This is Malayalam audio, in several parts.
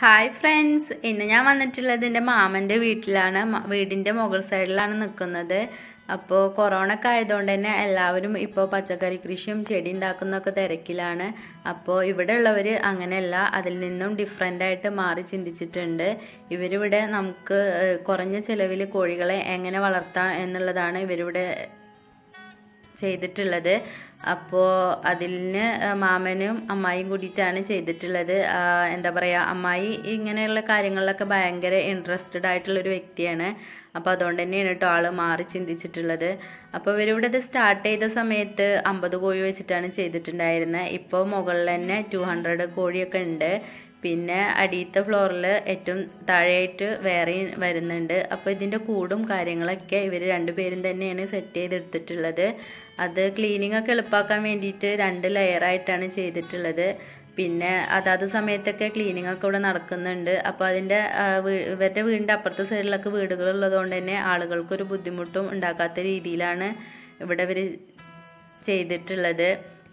ഹായ് ഫ്രണ്ട്സ് ഇന്ന് ഞാൻ വന്നിട്ടുള്ളത് എന്റെ മാമന്റെ വീട്ടിലാണ്. വീടിന്റെ മുകൾ സൈഡിലാണ് നിൽക്കുന്നത്. അപ്പോൾ കൊറോണ ഒക്കെ ആയതുകൊണ്ട് തന്നെ എല്ലാവരും ഇപ്പോൾ പച്ചക്കറി കൃഷിയും ചെടി ഉണ്ടാക്കുന്നൊക്കെ തിരക്കിലാണ്. അപ്പോൾ ഇവിടെ ഉള്ളവർ അങ്ങനെയല്ല അതിൽ നിന്നും ഡിഫറെന്റ് ആയിട്ട് മാറി ചിന്തിച്ചിട്ടുണ്ട്. ഇവരിവിടെ നമുക്ക് കുറഞ്ഞ ചിലവിൽ കോഴികളെ എങ്ങനെ വളർത്താം എന്നുള്ളതാണ് ഇവരിവിടെ ചെയ്തിട്ടുള്ളത്. അപ്പോൾ അതിന് മാമനും അമ്മായിയും കൂടിയിട്ടാണ് ചെയ്തിട്ടുള്ളത്. എന്താ പറയുക അമ്മായി ഇങ്ങനെയുള്ള കാര്യങ്ങളിലൊക്കെ ഭയങ്കര ഇൻട്രസ്റ്റഡ് ആയിട്ടുള്ളൊരു വ്യക്തിയാണ്. അപ്പോൾ അതുകൊണ്ട് തന്നെയാണ് കേട്ടോ ആൾ മാറി ചിന്തിച്ചിട്ടുള്ളത്. അപ്പോൾ ഇവരിവിടെ ഇത് സ്റ്റാർട്ട് ചെയ്ത സമയത്ത് അമ്പത് കോഴി വെച്ചിട്ടാണ് ചെയ്തിട്ടുണ്ടായിരുന്നത് ഇപ്പോൾ മുകളിൽ തന്നെ ടു ഹൺഡ്രഡ് കോഴിയൊക്കെ ഉണ്ട്. പിന്നെ അടിയത്തെ ഫ്ലോറിൽ ഏറ്റവും താഴെയായിട്ട് വേറെയും വരുന്നുണ്ട്. അപ്പോൾ ഇതിന്റെ കൂടും കാര്യങ്ങളൊക്കെ ഇവർ രണ്ടുപേരും തന്നെയാണ് സെറ്റ് ചെയ്തെടുത്തിട്ടുള്ളത്. അത് ക്ലീനിങ് ഒക്കെ എളുപ്പാക്കാൻ വേണ്ടിയിട്ട് രണ്ട് ലെയറായിട്ടാണ് ചെയ്തിട്ടുള്ളത്. പിന്നെ അതാത് സമയത്തൊക്കെ ക്ലീനിങ് ഒക്കെ ഇവിടെ നടക്കുന്നുണ്ട്. അപ്പോൾ അതിന്റെ ഇവരുടെ വീടിന്റെ അപ്പുറത്തെ സൈഡിലൊക്കെ വീടുകളുള്ളതുകൊണ്ട് തന്നെ ആളുകൾക്കൊരു ബുദ്ധിമുട്ടും ഉണ്ടാക്കാത്ത രീതിയിലാണ് ഇവിടെ ഇവർ ചെയ്തിട്ടുള്ളത്.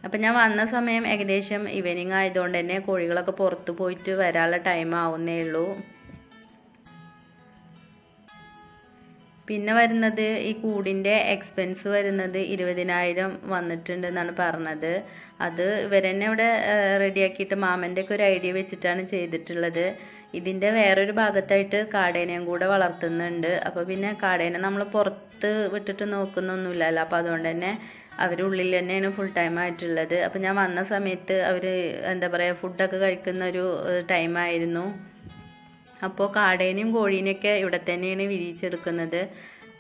അപ്പം ഞാൻ വന്ന സമയം ഏകദേശം ഈവനിങ് ആയതുകൊണ്ട് തന്നെ കോഴികളൊക്കെ പുറത്ത് പോയിട്ട് വരാനുള്ള ടൈം ആവുന്നേ ഉള്ളൂ. പിന്നെ വരുന്നത് ഈ കൂടിന്റെ എക്സ്പെൻസ് വരുന്നത് ഇരുപതിനായിരം വന്നിട്ടുണ്ട് എന്നാണ് പറഞ്ഞത്. അത് ഇവരെന്നെ ഇവിടെ റെഡിയാക്കിയിട്ട് മാമന്റെ ഒക്കെ ഒരു ഐഡിയ വെച്ചിട്ടാണ് ചെയ്തിട്ടുള്ളത്. ഇതിന്റെ വേറൊരു ഭാഗത്തായിട്ട് കാടേനയും കൂടെ വളർത്തുന്നുണ്ട്. അപ്പോൾ പിന്നെ കാടേനെ നമ്മൾ പുറത്ത് വിട്ടിട്ട് നോക്കുന്നൊന്നുമില്ലല്ലോ. അപ്പോൾ അതുകൊണ്ട് തന്നെ അവർ ഉള്ളിൽ തന്നെയാണ് ഫുൾ ടൈം ആയിട്ടുള്ളത്. അപ്പോൾ ഞാൻ വന്ന സമയത്ത് അവർ എന്താ പറയുക ഫുഡൊക്കെ കഴിക്കുന്ന ഒരു ടൈമായിരുന്നു അപ്പോൾ കാടേനെയും കോഴീനെയൊക്കെ ഇവിടെ തന്നെയാണ് വിരിയിച്ചെടുക്കുന്നത്.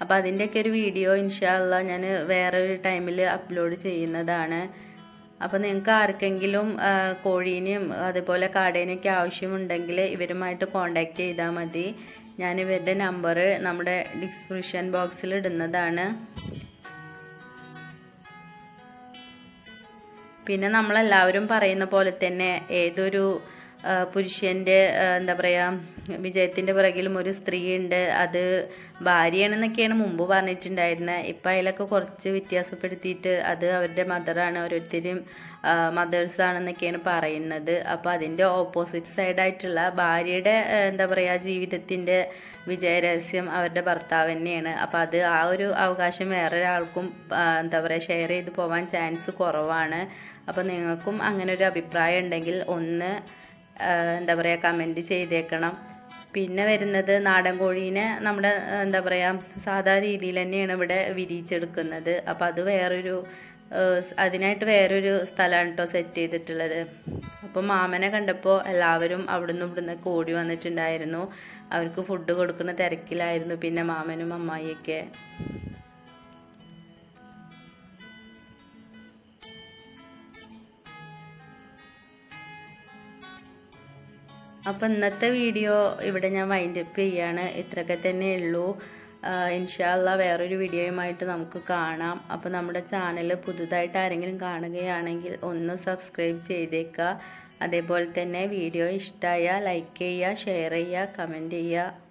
അപ്പോൾ അതിന്റെയൊക്കെ ഒരു വീഡിയോ ഇൻഷാല്ല ഞാൻ വേറെ ഒരു ടൈമിൽ അപ്ലോഡ് ചെയ്യുന്നതാണ്. അപ്പോൾ നിങ്ങൾക്ക് ആർക്കെങ്കിലും കോഴീനെയും അതുപോലെ കാടേനെയൊക്കെ ആവശ്യമുണ്ടെങ്കിൽ ഇവരുമായിട്ട് കോണ്ടാക്ട് ചെയ്താൽ മതി. ഞാൻ ഇവരുടെ നമ്പർ നമ്മുടെ ഡിസ്ക്രിപ്ഷൻ ബോക്സിൽ ഇടുന്നതാണ്. പിന്നെ നമ്മളെല്ലാവരും പറയുന്ന പോലെ തന്നെ ഏതൊരു പുരുഷന്റെ എന്താ പറയുക വിജയത്തിന്റെ പിറകിലും ഒരു സ്ത്രീ ഉണ്ട് അത് ഭാര്യയാണെന്നൊക്കെയാണ് മുമ്പ് പറഞ്ഞിട്ടുണ്ടായിരുന്നത് ഇപ്പം അതിലൊക്കെ കുറച്ച് വ്യത്യാസപ്പെടുത്തിയിട്ട് അത് അവരുടെ മദറാണ്. ഓരോരുത്തരും മദേഴ്സ് ആണെന്നൊക്കെയാണ് പറയുന്നത്. അപ്പോൾ അതിന്റെ ഓപ്പോസിറ്റ് സൈഡായിട്ടുള്ള ഭാര്യയുടെ എന്താ പറയുക ജീവിതത്തിന്റെ വിജയരഹസ്യം അവരുടെ ഭർത്താവ് തന്നെയാണ്. അപ്പോൾ അത് ആ ഒരു അവകാശം വേറൊരാൾക്കും എന്താ പറയുക ഷെയർ ചെയ്ത് പോകാൻ ചാൻസ് കുറവാണ്. അപ്പോൾ നിങ്ങൾക്കും അങ്ങനെ ഒരു അഭിപ്രായം ഉണ്ടെങ്കിൽ ഒന്ന് എന്താ പറയുക കമന്റ് ചെയ്തേക്കണം. പിന്നെ വരുന്നത് നാടൻ കോഴീനെ നമ്മുടെ എന്താ പറയുക സാധാ രീതിയിൽ തന്നെയാണ് ഇവിടെ വിരിയിച്ചെടുക്കുന്നത്. അപ്പോൾ അത് വേറൊരു അതിനായിട്ട് വേറൊരു സ്ഥലമാണ് കേട്ടോ സെറ്റ് ചെയ്തിട്ടുള്ളത്. അപ്പോൾ മാമനെ കണ്ടപ്പോൾ എല്ലാവരും അവിടുന്ന് ഇവിടുന്ന് ഓടി വന്നിട്ടുണ്ടായിരുന്നു. അവർക്ക് ഫുഡ് കൊടുക്കുന്ന തിരക്കിലായിരുന്നു. പിന്നെ മാമനും അമ്മായിയൊക്കെ അപ്പോൾ ഇന്നത്തെ വീഡിയോ ഇവിടെ ഞാൻ വൈൻഡ് അപ്പ് ചെയ്യാണ്. ഇത്രയൊക്കെ തന്നെ ഉള്ളൂ. ഇൻഷാല്ല വേറൊരു വീഡിയോയുമായിട്ട് നമുക്ക് കാണാം. അപ്പോൾ നമ്മുടെ ചാനൽ പുതുതായിട്ട് ആരെങ്കിലും കാണുകയാണെങ്കിൽ ഒന്ന് സബ്സ്ക്രൈബ് ചെയ്തേക്കുക അതേപോലെ തന്നെ വീഡിയോ ഇഷ്ടമായ ലൈക്ക് ചെയ്യുക ഷെയർ ചെയ്യുക കമന്റ് ചെയ്യുക